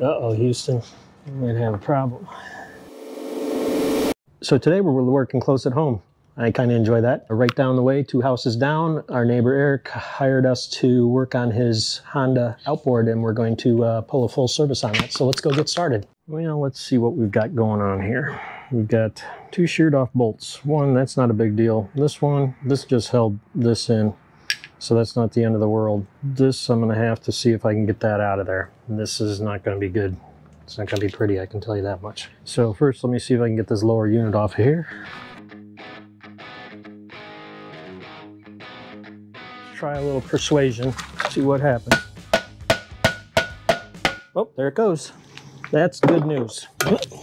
Uh-oh, Houston, we might have a problem. So today we're working close at home. I kind of enjoy that. Right down the way, two houses down, our neighbor Eric hired us to work on his Honda outboard and we're going to uh, pull a full service on that. So let's go get started. Well, let's see what we've got going on here. We've got two sheared off bolts. One, that's not a big deal. This one, this just held this in. So that's not the end of the world. This, I'm gonna have to see if I can get that out of there. This is not gonna be good. It's not gonna be pretty, I can tell you that much. So first, let me see if I can get this lower unit off of here. Let's try a little persuasion, see what happens. Oh, there it goes. That's good news.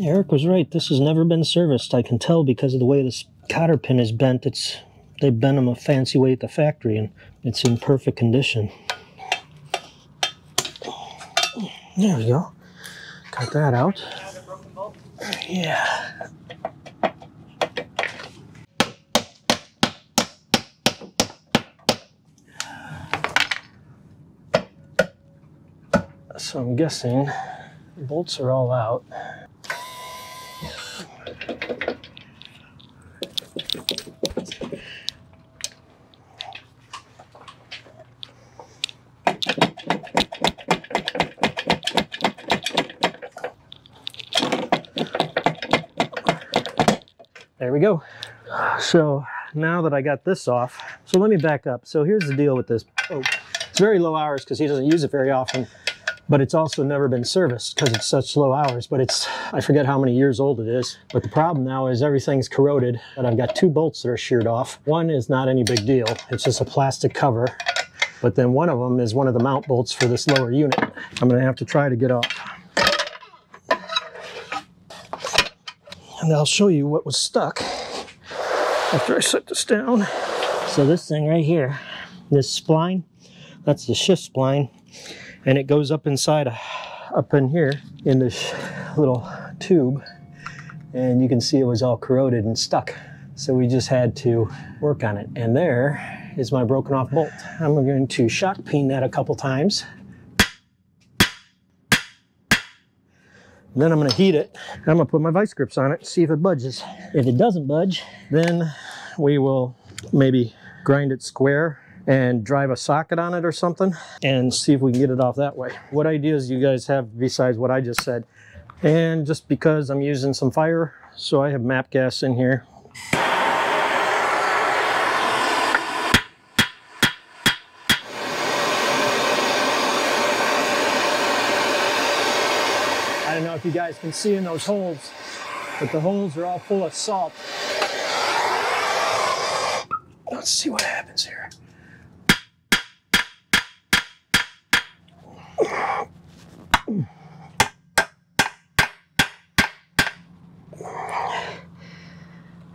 Eric was right. This has never been serviced. I can tell because of the way this cotter pin is bent. It's they bent them a fancy way at the factory, and it's in perfect condition. There we go. Cut that out. Yeah. So I'm guessing bolts are all out. There we go. So now that I got this off, so let me back up. So here's the deal with this. Oh, it's very low hours because he doesn't use it very often but it's also never been serviced because it's such low hours. But it's, I forget how many years old it is. But the problem now is everything's corroded and I've got two bolts that are sheared off. One is not any big deal. It's just a plastic cover. But then one of them is one of the mount bolts for this lower unit. I'm gonna have to try to get off. And I'll show you what was stuck after I set this down. So this thing right here, this spline, that's the shift spline and it goes up inside uh, up in here in this little tube and you can see it was all corroded and stuck. So we just had to work on it. And there is my broken off bolt. I'm going to shock peen that a couple times then i'm going to heat it i'm going to put my vice grips on it see if it budges if it doesn't budge then we will maybe grind it square and drive a socket on it or something and see if we can get it off that way. What ideas you guys have besides what I just said? And just because I'm using some fire, so I have MAPP gas in here. You guys can see in those holes, but the holes are all full of salt. Let's see what happens here.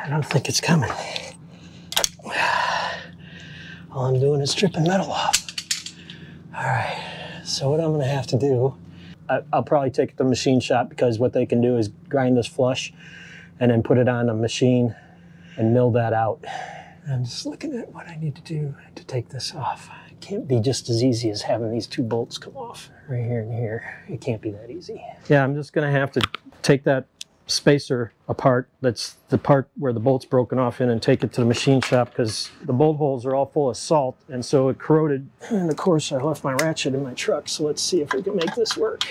I don't think it's coming. All I'm doing is stripping metal off. All right, so what I'm gonna have to do, I, will probably take it to the machine shop because what they can do is grind this flush and then put it on a machine and mill that out. I'm just looking at what I need to do to take this off. It can't be just as easy as having these two bolts come off right here and here. It can't be that easy. Yeah, I'm just gonna have to take that spacer apart. That's the part where the bolt's broken off in and take it to the machine shop because the bolt holes are all full of salt and so it corroded. And of course I left my ratchet in my truck so let's see if we can make this work.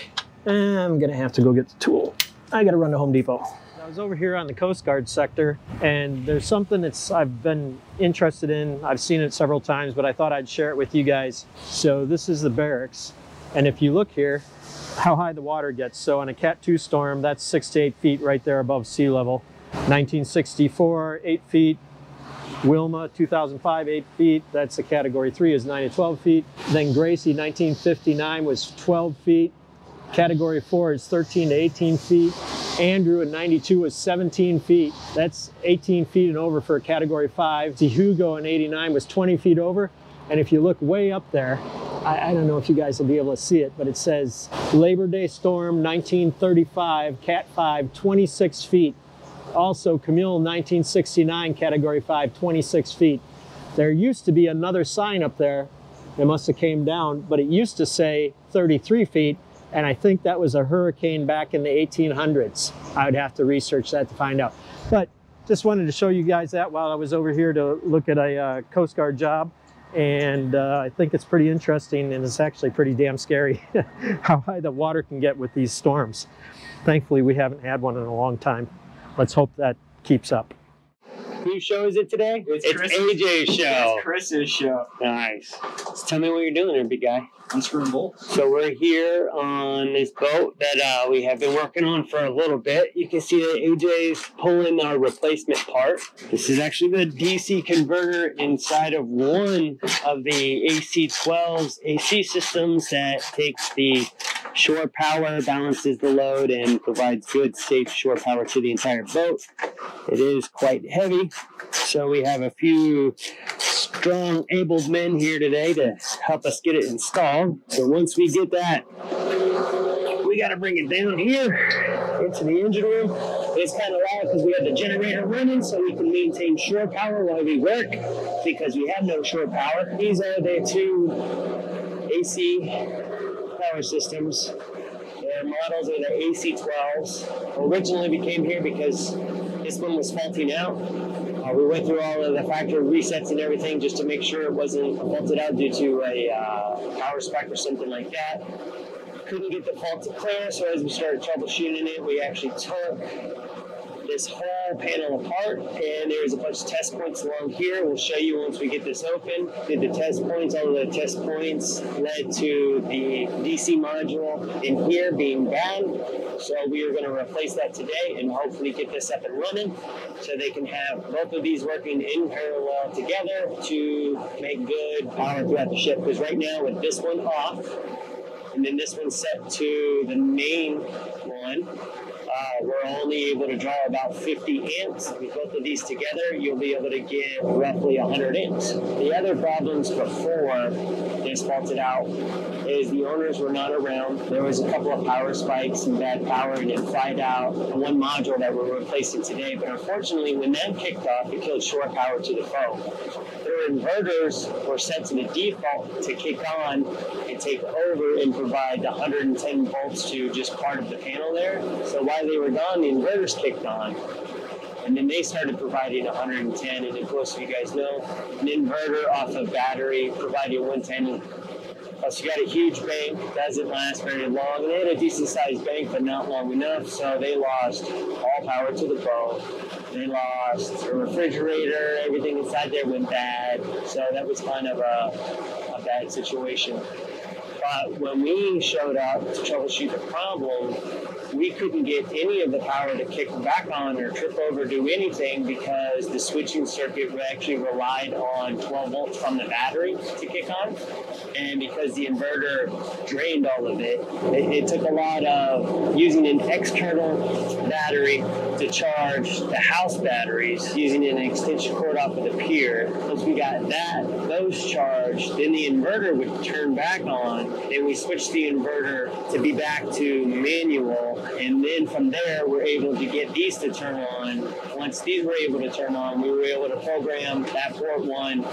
I'm gonna have to go get the tool. I gotta run to Home Depot. I was over here on the Coast Guard sector and there's something that's I've been interested in. I've seen it several times but I thought I'd share it with you guys. So this is the barracks and if you look here how high the water gets. So on a Cat 2 storm, that's six to eight feet right there above sea level. 1964, eight feet. Wilma, 2005, eight feet. That's a category three is nine to 12 feet. Then Gracie, 1959 was 12 feet. Category four is 13 to 18 feet. Andrew in 92 was 17 feet. That's 18 feet and over for a category five. Hugo in 89 was 20 feet over. And if you look way up there, I, I, don't know if you guys will be able to see it, but it says Labor Day Storm 1935, Cat 5, 26 feet. Also Camille 1969, Category 5, 26 feet. There used to be another sign up there. It must have came down, but it used to say 33 feet. and I think that was a hurricane back in the 1800s. I would have to research that to find out. But just wanted to show you guys that while I was over here to look at a uh, Coast Guard job. And uh, I think it's pretty interesting and it's actually pretty damn scary how high the water can get with these storms. Thankfully, we haven't had one in a long time. Let's hope that keeps up. Whose show is it today? It's Chris's- AJ's show. It's Chris's show. Nice. So tell me what you're doing there, big guy. Unscrewing bolts. So we're here on this boat that uh, we have been working on for a little bit. You can see that AJ's pulling our replacement part. This is actually the DC converter inside of one of the AC-12's AC systems that takes the shore power, balances the load, and provides good, safe shore power to the entire boat. It is quite heavy, so we have a few strong, able men here today to help us get it installed. So once we get that, we got to bring it down here into the engine room. It's kind of loud because we have the generator running so we can maintain shore power while we work because we have no shore power. These are the two AC power systems. Their models are the AC-12s. Originally we came here because this one was faulting out. Uh, we went through all of the factory resets and everything just to make sure it wasn't faulted out due to a uh, power spike or something like that. Couldn't get the fault to clear, so as we started troubleshooting it, we actually took this whole panel apart and there's a bunch of test points along here. We'll show you once we get this open. Did the test points, all the test points led to the DC module in here being bad. So we are going to replace that today and hopefully get this up and running so they can have both of these working in parallel together to make good power throughout the ship. Because right now with this one off, and then this one's set to the main one. We're only able to draw about 50 amps. With both of these together, you'll be able to get roughly 100 amps. The other problems before this faulted out is the owners were not around. There was a couple of power spikes and bad power, and it fried out one module that we're replacing today. But unfortunately, when that kicked off, it killed shore power to the phone. Their inverters were set to the default to kick on take over and provide the 110 volts to just part of the panel there. So while they were gone, the inverters kicked on. And then they started providing 110, and of course, if you guys know, an inverter off a battery providing 110. Plus, you got a huge bank, doesn't last very long. And they had a decent sized bank, but not long enough, so they lost all power to the boat. They lost a refrigerator, everything inside there went bad. So that was kind of a, a bad situation. But when we showed up to troubleshoot the problem, we couldn't get any of the power to kick back on or trip over, do anything because the switching circuit actually relied on 12 volts from the battery to kick on. And because the inverter drained all of it, it, it took a lot of using an external battery to charge the house batteries using an extension cord off of the pier. Once we got that, those charged, then the inverter would turn back on. Then we switched the inverter to be back to manual. And then from there, we're able to get these to turn on. Once these were able to turn on, we were able to program that port one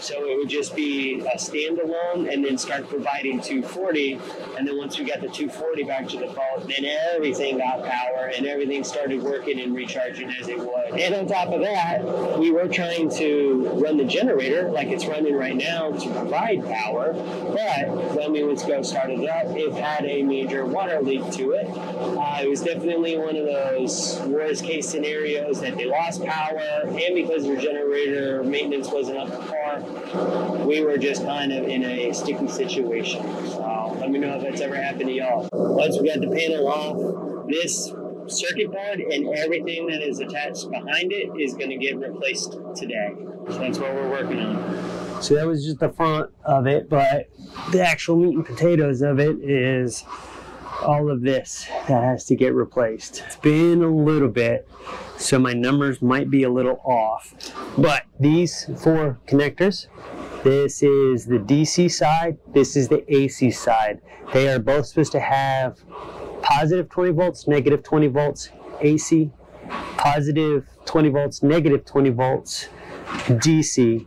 so it would just be a standalone and then start providing 240. And then once we got the 240 back to the phone, then everything got power and everything started working and recharging as it would. And on top of that, we were trying to run the generator like it's running right now to provide power. But when we to go start it up, it had a major water leak to it. Uh, it was definitely one of those worst case scenarios that they lost power and because their generator maintenance wasn't up to par, we were just kind of in a sticky situation. So let me know if that's ever happened to y'all. Once we got the panel off, this circuit board and everything that is attached behind it is going to get replaced today. So that's what we're working on. So that was just the front of it, but the actual meat and potatoes of it is all of this that has to get replaced. It's been a little bit, so my numbers might be a little off. But these four connectors, this is the DC side, this is the AC side. They are both supposed to have positive 20 volts, negative 20 volts AC, positive 20 volts, negative 20 volts DC.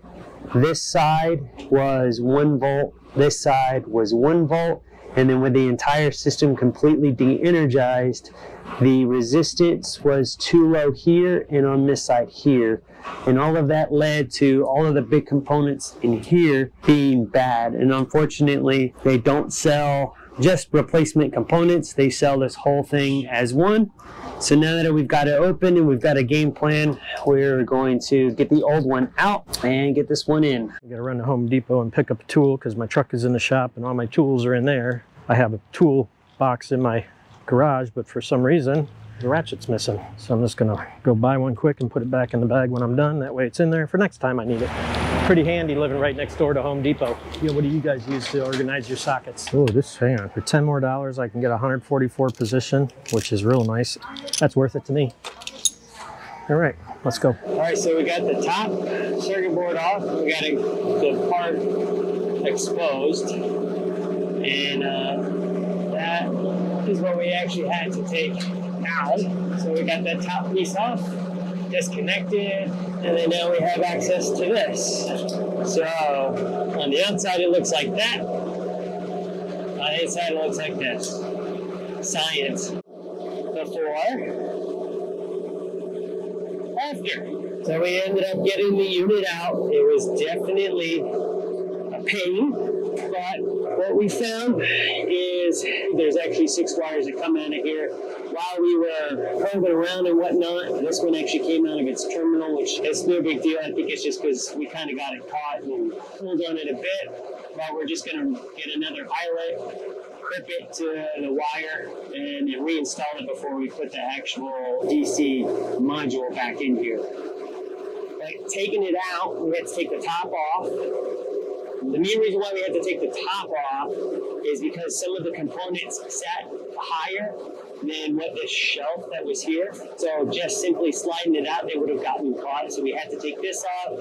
This side was 1 volt, this side was 1 volt, And then with the entire system completely de-energized, the resistance was too low here and on this side here. And all of that led to all of the big components in here being bad. And unfortunately, they don't sell just replacement components. They sell this whole thing as one. So now that we've got it open and we've got a game plan, we're going to get the old one out and get this one in. I gotta run to Home Depot and pick up a tool because my truck is in the shop and all my tools are in there. I have a tool box in my garage, but for some reason, the ratchet's missing. So I'm just gonna go buy one quick and put it back in the bag when I'm done. That way it's in there for next time I need it. Pretty handy living right next door to Home Depot. Yeah, what do you guys use to organize your sockets? Oh, this, hang on. For 10 more dollars, I can get a 144 position, which is real nice. That's worth it to me. All right, let's go. All right, so we got the top circuit board off. We got the part exposed. And uh, that is what we actually had to take out. So we got that top piece off, disconnected, and then now we have access to this. So on the outside it looks like that. On the inside it looks like this. Science. Before. After. So we ended up getting the unit out. It was definitely a pain, but what we found is there's actually six wires that come out of here. While we were probing around and whatnot, this one actually came out of its terminal, which is no big deal. I think it's just because we kind of got it caught and pulled on it a bit. But we're just going to get another eyelet, clip it to the wire, and reinstall it before we put the actual DC module back in here. Like taking it out, we had to take the top off the main reason why we had to take the top off is because some of the components sat higher than what the shelf that was here. So just simply sliding it out, they would have gotten caught. So we had to take this off,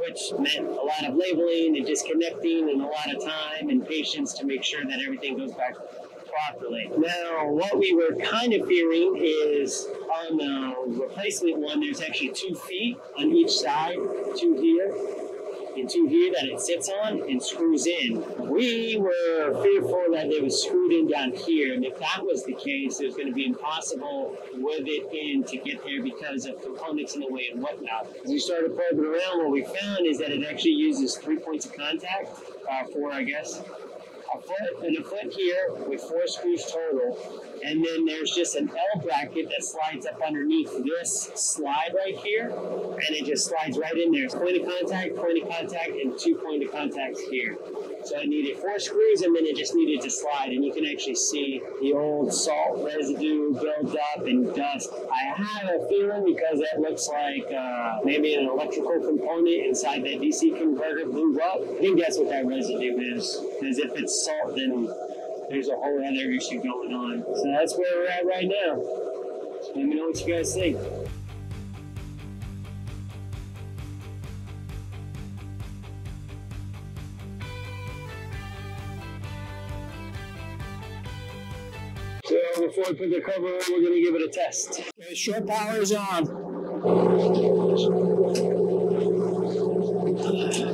which meant a lot of labeling and disconnecting and a lot of time and patience to make sure that everything goes back properly. Now, what we were kind of fearing is on the replacement one, there's actually two feet on each side, two here into here that it sits on and screws in. We were fearful that it was screwed in down here, and if that was the case, it was going to be impossible with it in to get there because of components in the way and whatnot. As we started probing around, what we found is that it actually uses three points of contact, uh, four, I guess, a foot and a foot here with four screws total. And then there's just an L bracket that slides up underneath this slide right here. And it just slides right in there. It's point of contact, point of contact, and two point of contacts here. So I needed four screws and then it just needed to slide. And you can actually see the old salt residue build up and dust. I have a feeling because that looks like uh, maybe an electrical component inside that DC converter blew up. I think that's what that residue is. Because if it's salt, then there's a whole other issue going on. So that's where we're at right now. Let me know what you guys think. So before we put the cover on, we're going to give it a test. Okay, short power is on.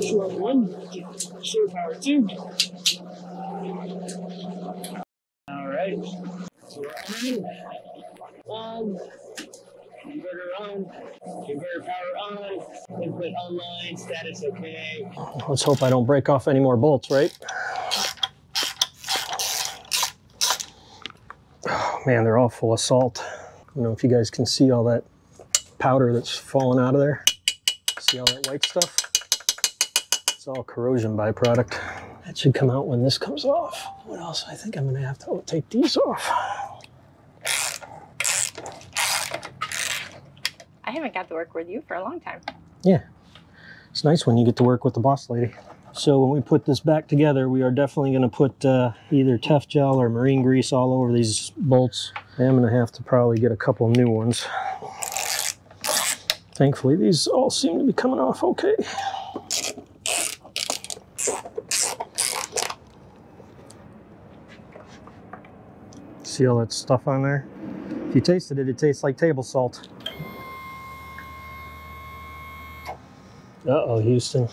Short one, short power two. All right. So we're on. On. Inverter power on. Input online. Status okay. Let's hope I don't break off any more bolts, right? Oh man, they're all full of salt. I don't know if you guys can see all that powder that's falling out of there. See all that white stuff? It's all corrosion byproduct. That should come out when this comes off. What else? I think I'm gonna have to take these off. Haven't got to work with you for a long time. Yeah, it's nice when you get to work with the boss lady. So when we put this back together, we are definitely going to put uh, either Tef gel or marine grease all over these bolts. I am going to have to probably get a couple new ones. Thankfully, these all seem to be coming off okay. See all that stuff on there? If you tasted it, it tastes like table salt. Uh-oh, Houston.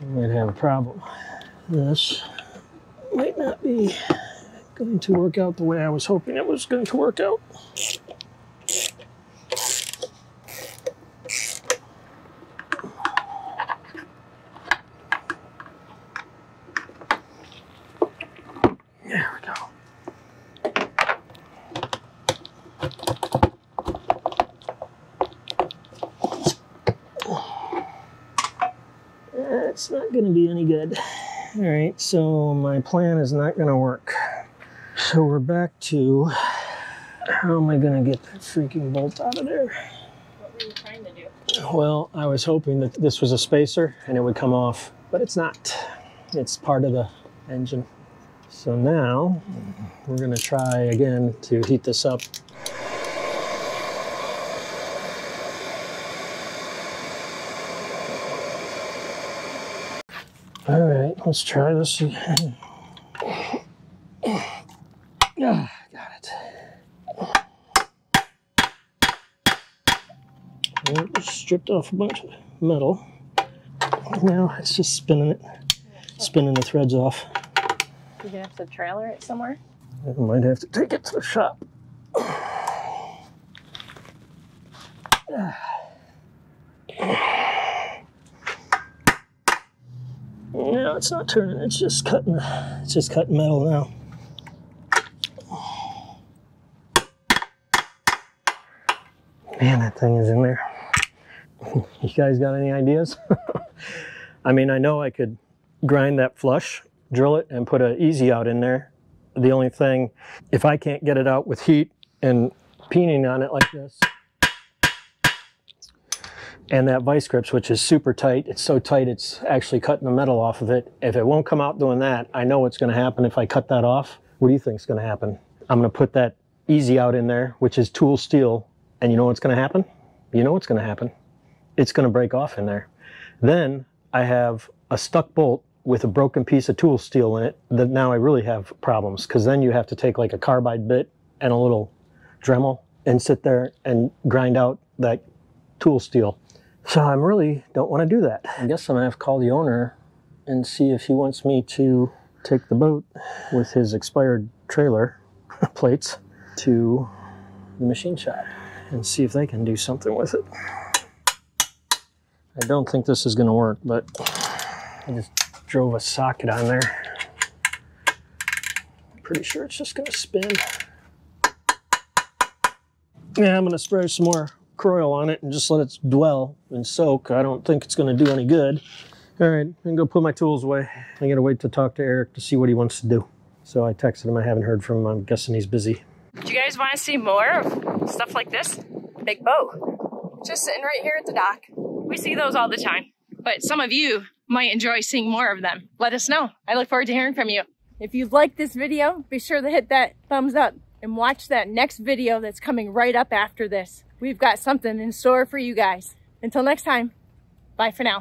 We might have a problem. This might not be going to work out the way I was hoping it was going to work out. There we go. That's not going to be any good. All right, so my plan is not going to work. So we're back to how am I going to get that freaking bolt out of there? What were you trying to do? Well, I was hoping that this was a spacer and it would come off, but it's not. It's part of the engine. So now we're going to try again to heat this up. All right, let's try this again. Yeah, got it. Well, stripped off a bunch of metal. Now it's just spinning it, spinning the threads off. You're gonna have to trailer it somewhere. I might have to take it to the shop. No, it's not turning. It's just cutting. It's just cutting metal now. Man, that thing is in there. You guys got any ideas? I mean, I know I could grind that flush, drill it, and put a easy out in there. The only thing, if I can't get it out with heat and peening on it like this, and that vice grips, which is super tight, it's so tight it's actually cutting the metal off of it. If it won't come out doing that, I know what's going to happen if I cut that off. What do you think is going to happen? I'm going to put that easy out in there, which is tool steel, and you know what's going to happen? You know what's going to happen? It's going to break off in there. Then I have a stuck bolt with a broken piece of tool steel in it that now I really have problems because then you have to take like a carbide bit and a little Dremel and sit there and grind out that tool steel. So I really don't want to do that. I guess I'm gonna have to call the owner and see if he wants me to take the boat with his expired trailer plates to the machine shop and see if they can do something with it. I don't think this is gonna work, but I just drove a socket on there. Pretty sure it's just gonna spin. Yeah, I'm gonna spray some more Kroil on it and just let it dwell and soak. I don't think it's gonna do any good. All right, I'm gonna go put my tools away. I gotta wait to talk to Eric to see what he wants to do. So I texted him, I haven't heard from him. I'm guessing he's busy. Do you guys want to see more of stuff like this? Big boat. Just sitting right here at the dock. We see those all the time. But some of you might enjoy seeing more of them. Let us know. I look forward to hearing from you. If you liked this video, be sure to hit that thumbs up and watch that next video that's coming right up after this. We've got something in store for you guys. Until next time, bye for now.